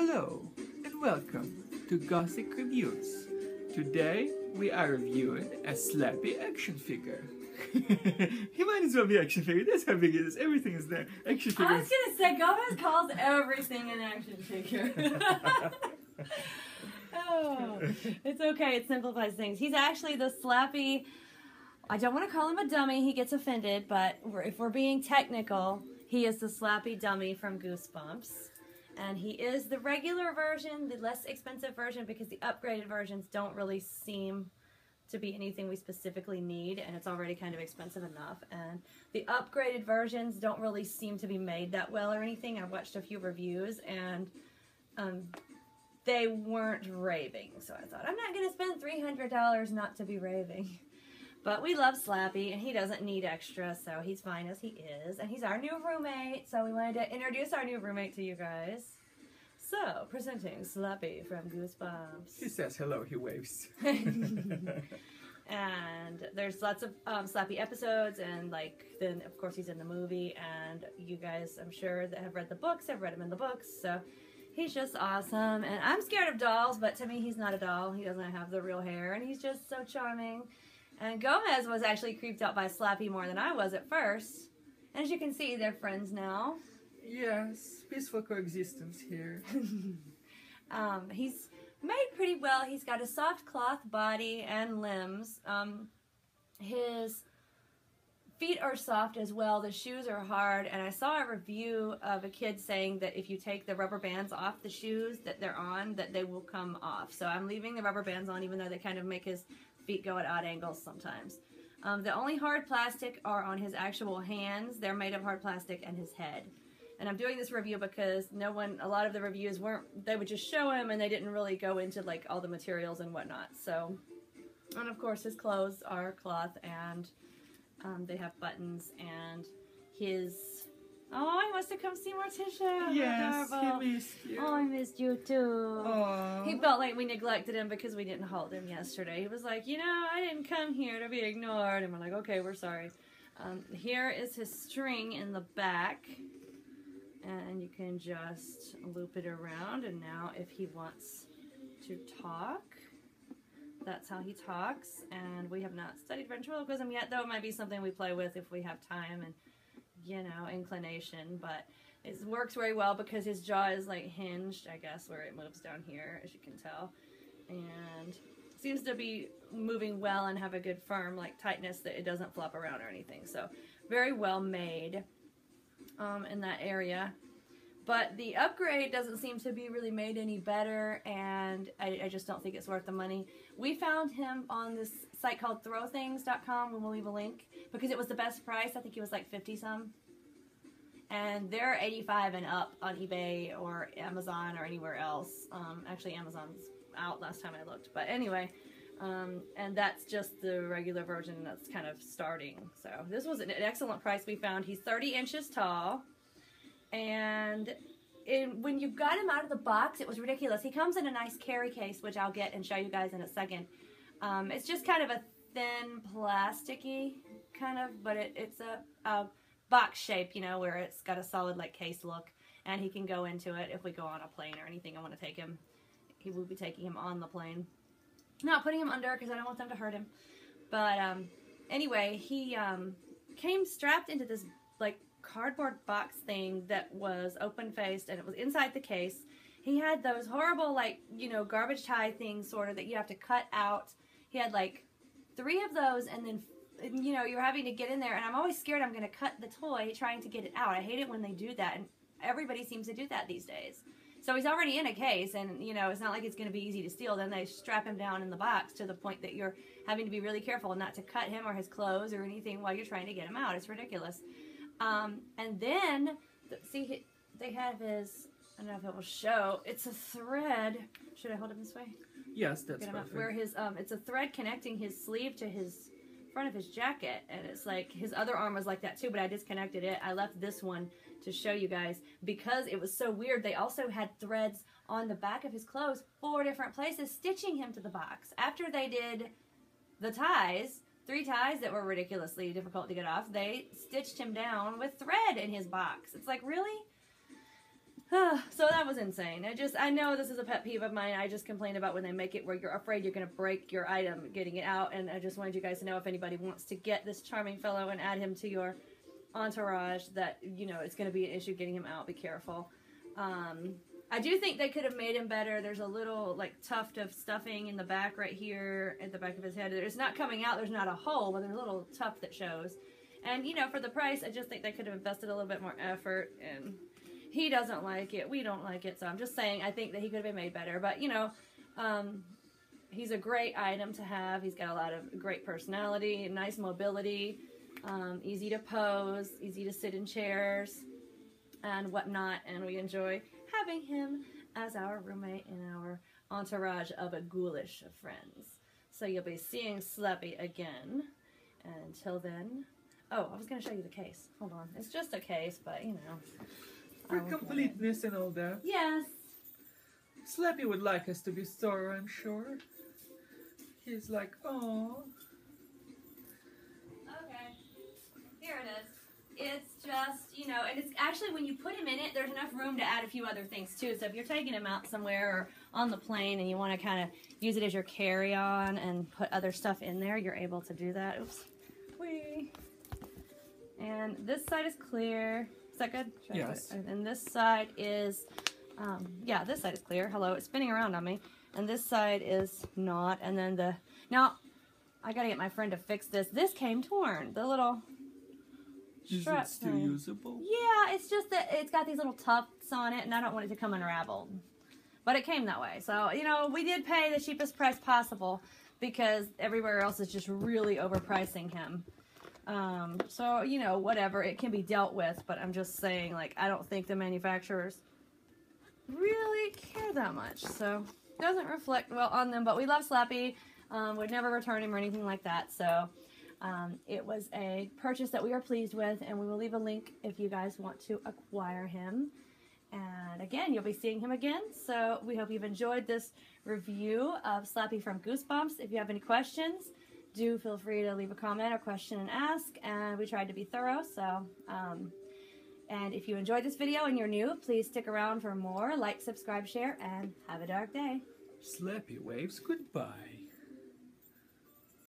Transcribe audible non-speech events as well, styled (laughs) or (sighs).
Hello and welcome to Gothic Reviews. Today we are reviewing a Slappy action figure. (laughs) he might as well be action figure. That's how big it is. Everything is there. Action figure. I was gonna say Gomez calls everything an action figure. (laughs) oh, it's okay. It simplifies things. He's actually the slappy. I don't want to call him a dummy. He gets offended, but if we're being technical, he is the slappy dummy from Goosebumps. And he is the regular version, the less expensive version, because the upgraded versions don't really seem to be anything we specifically need, and it's already kind of expensive enough. And the upgraded versions don't really seem to be made that well or anything. I watched a few reviews, and um, they weren't raving. So I thought, I'm not going to spend $300 not to be raving. (laughs) But we love Slappy, and he doesn't need extra, so he's fine as he is. And he's our new roommate, so we wanted to introduce our new roommate to you guys. So, presenting Slappy from Goosebumps. He says hello, he waves. (laughs) (laughs) and there's lots of um, Slappy episodes, and like, then of course he's in the movie, and you guys, I'm sure, that have read the books, have read him in the books, so he's just awesome. And I'm scared of dolls, but to me, he's not a doll. He doesn't have the real hair, and he's just so charming. And Gomez was actually creeped out by Slappy more than I was at first. And as you can see, they're friends now. Yes, peaceful coexistence here. (laughs) (laughs) um, he's made pretty well. He's got a soft cloth body and limbs. Um, his feet are soft as well. The shoes are hard. And I saw a review of a kid saying that if you take the rubber bands off the shoes that they're on, that they will come off. So I'm leaving the rubber bands on, even though they kind of make his feet go at odd angles sometimes. Um, the only hard plastic are on his actual hands. They're made of hard plastic and his head. And I'm doing this review because no one, a lot of the reviews weren't, they would just show him and they didn't really go into like all the materials and whatnot. So, and of course his clothes are cloth and um, they have buttons and his, oh, he wants to come see Morticia. Yes, he missed you. Oh, I missed you too. Aww. He felt like we neglected him because we didn't hold him yesterday. He was like, you know, I didn't come here to be ignored. And we're like, okay, we're sorry. Um, here is his string in the back and you can just loop it around and now if he wants to talk that's how he talks and we have not studied ventriloquism yet though it might be something we play with if we have time and you know inclination but it works very well because his jaw is like hinged I guess where it moves down here as you can tell and seems to be moving well and have a good firm like tightness that it doesn't flop around or anything so very well made um, in that area. But the upgrade doesn't seem to be really made any better, and I, I, just don't think it's worth the money. We found him on this site called throwthings.com, and we'll leave a link, because it was the best price. I think it was like 50 some. And they're 85 and up on eBay or Amazon or anywhere else. Um, actually, Amazon's out last time I looked. But anyway, um, and that's just the regular version that's kind of starting. So this was an excellent price we found. He's 30 inches tall. And in, when you got him out of the box, it was ridiculous. He comes in a nice carry case, which I'll get and show you guys in a second. Um, it's just kind of a thin, plasticky kind of, but it, it's a, a box shape, you know, where it's got a solid like case look. And he can go into it if we go on a plane or anything. I want to take him. He will be taking him on the plane. Not putting him under because I don't want them to hurt him. But um, anyway, he um, came strapped into this like cardboard box thing that was open faced and it was inside the case. He had those horrible like you know garbage tie things sort of that you have to cut out. He had like three of those and then you know you're having to get in there and I'm always scared I'm going to cut the toy trying to get it out. I hate it when they do that and everybody seems to do that these days. So he's already in a case, and you know it's not like it's going to be easy to steal. Then they strap him down in the box to the point that you're having to be really careful not to cut him or his clothes or anything while you're trying to get him out. It's ridiculous. Um, and then see, they have his. I don't know if it will show. It's a thread. Should I hold him this way? Yes, that's perfect. Where his um, it's a thread connecting his sleeve to his front of his jacket, and it's like his other arm was like that too, but I disconnected it. I left this one to show you guys because it was so weird. They also had threads on the back of his clothes, four different places, stitching him to the box. After they did the ties, three ties that were ridiculously difficult to get off, they stitched him down with thread in his box. It's like, really? (sighs) so that was insane. I just I know this is a pet peeve of mine. I just complain about when they make it where you're afraid you're going to break your item getting it out, and I just wanted you guys to know if anybody wants to get this charming fellow and add him to your entourage, that you know it's going to be an issue getting him out. Be careful. Um, I do think they could have made him better. There's a little like tuft of stuffing in the back right here at the back of his head. It's not coming out. There's not a hole, but there's a little tuft that shows. And you know, for the price, I just think they could have invested a little bit more effort and he doesn't like it. We don't like it. So I'm just saying, I think that he could have been made better. But, you know, um, he's a great item to have. He's got a lot of great personality, nice mobility, um, easy to pose, easy to sit in chairs and whatnot. And we enjoy having him as our roommate in our entourage of a ghoulish of friends. So you'll be seeing Slappy again. Until then, oh, I was going to show you the case. Hold on. It's just a case, but you know. For I'll get it. completeness and all that. Yes. Slappy would like us to be thorough, I'm sure. He's like, oh, It's just, you know, and it's actually when you put him in it, there's enough room to add a few other things too. So if you're taking him out somewhere or on the plane and you want to kind of use it as your carry on and put other stuff in there, you're able to do that. Oops. Whee. And this side is clear. Is that good? Should Yes. And this side is, um, yeah, this side is clear. Hello, it's spinning around on me. And this side is not. And then the, now, I gotta get my friend to fix this. This came torn. The little is it still thing. usable? Yeah, it's just that it's got these little tufts on it, and I don't want it to come unraveled. But it came that way. So, you know, we did pay the cheapest price possible because everywhere else is just really overpricing him. Um, so, you know, whatever, it can be dealt with, but I'm just saying, like, I don't think the manufacturers really care that much. So, doesn't reflect well on them, but we love Slappy. Um, would never return him or anything like that. So, um, it was a purchase that we are pleased with, and we will leave a link if you guys want to acquire him. And again, you'll be seeing him again. So we hope you've enjoyed this review of Slappy from Goosebumps. If you have any questions, do feel free to leave a comment or question and ask. And we tried to be thorough. So, um, and if you enjoyed this video and you're new, please stick around for more. Like, subscribe, share, and have a dark day. Slappy waves goodbye.